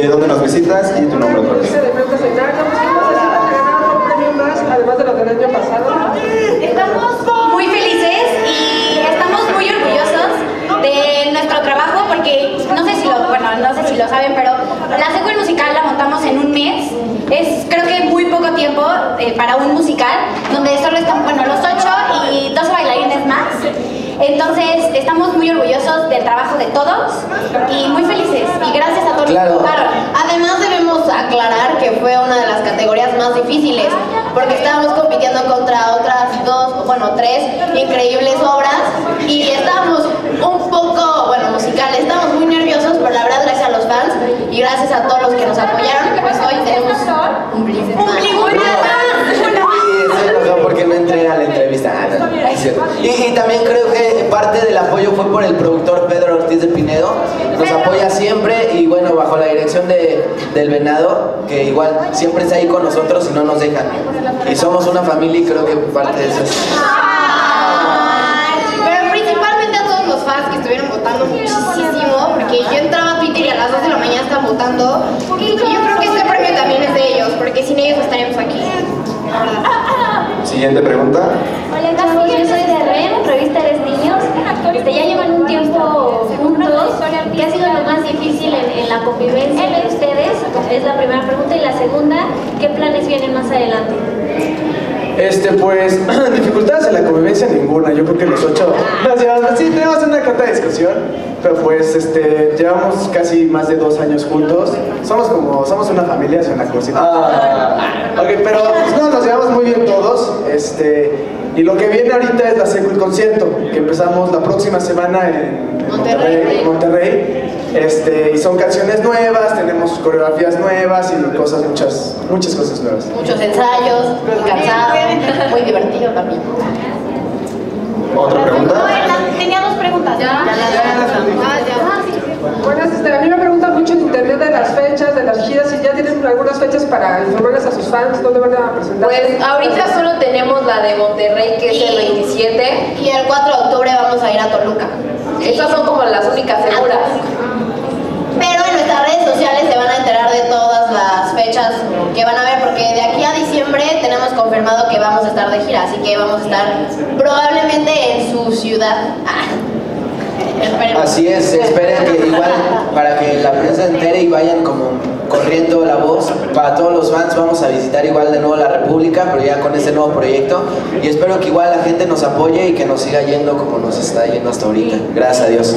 de dónde nos visitas y tu nombre otra vez. de Frente pues ¿qué más necesitas ganar otro premio más, además de lo del año pasado? Estamos muy felices y estamos muy orgullosos de nuestro trabajo porque no sé si lo, bueno, no sé si lo saben, pero la secuela musical la montamos en un mes. Es creo que muy poco tiempo eh, para un musical donde solo están, bueno, los ocho y dos bailarines más. Entonces estamos muy orgullosos del trabajo de todos y muy felices y gracias a todos Claro. los que Claro, además debemos aclarar que fue una de las categorías más difíciles, porque estábamos compitiendo contra otras dos, bueno, tres increíbles obras y estábamos un poco, bueno, musicales, estábamos muy nerviosos, pero la verdad gracias a los fans y gracias a todos los que nos apoyaron, pues hoy tenemos un enojó porque no entré a la entrevista. Ah, no, y también creo que parte del apoyo fue por el productor Pedro Ortiz de Pinedo. Nos apoya siempre y bueno, bajo la dirección de, del Venado, que igual siempre está ahí con nosotros y no nos dejan. Y somos una familia y creo que parte de eso es. Pero principalmente a todos los fans que estuvieron votando muchísimo, porque yo entraba a Twitter y a las 2 de la mañana estaban votando. Y yo creo que este premio también es de ellos, porque sin ellos no estaríamos aquí. La verdad. Siguiente pregunta. Hola chavos, yo soy de REM, revista Eres Niños. Este, ya llevan un tiempo juntos. ¿Qué ha sido lo más difícil en, en la convivencia de ustedes? Es la primera pregunta. Y la segunda, ¿qué planes vienen más adelante? Este, pues, dificultades en la convivencia ninguna. Yo creo que los ocho nos llevamos, sí, tenemos una corta discusión, pero pues, este, llevamos casi más de dos años juntos. Somos como, somos una familia, suena cosita. Ah. Ok, pero pues, no, nos llevamos muy bien todos. Este, y lo que viene ahorita es la secu concierto, que empezamos la próxima semana en, en Monterrey. Monterrey. Este, y son canciones nuevas, tenemos coreografías nuevas y cosas, muchas, muchas cosas nuevas. Muchos ensayos, muy cansado, muy divertido también. ¿Otra pregunta? Tenía dos preguntas. Ya. Bueno, este, a mí me preguntan mucho en internet de las fechas, de las giras, y ya tienen algunas fechas para informarles a sus fans dónde van a presentar. Pues ahorita solo tenemos la de Monterrey, que es el 27. Y el 4 de octubre vamos a ir a Toluca. Esas son como las únicas seguras. Pero en nuestras redes sociales se van a enterar de todas las fechas que van a ver, porque de aquí a diciembre tenemos confirmado que vamos a estar de gira, así que vamos a estar probablemente en su ciudad. Ah. Esperemos. Así es, esperen que igual para que la prensa entere y vayan como corriendo la voz. Para todos los fans vamos a visitar igual de nuevo la República, pero ya con este nuevo proyecto. Y espero que igual la gente nos apoye y que nos siga yendo como nos está yendo hasta ahorita. Gracias a Dios.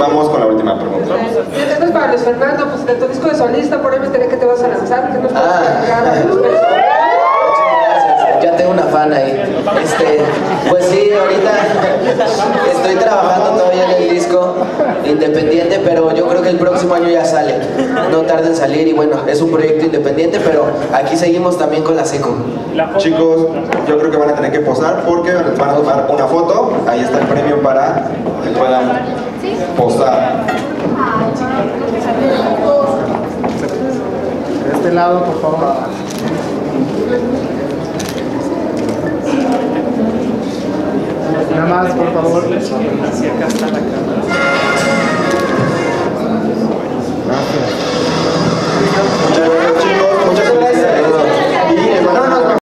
Vamos con la última pregunta. Y entonces para Luis Fernando, pues de tu disco de solista, por ahí me enteré que te vas a lanzar, que nos puedes Ah. platicar a tus personas. Gracias. Ya tengo una fan ahí. Este, pues sí, ahorita estoy trabajando todavía en el disco independiente, pero yo creo que el próximo año ya sale. No tarda en salir y bueno, es un proyecto independiente, pero aquí seguimos también con la seco. Chicos, yo creo que van a tener que posar porque van a tomar una foto. Ahí está el premio para que puedan posar. De este lado, por favor. Nada más, por favor. Hacia acá está la cámara.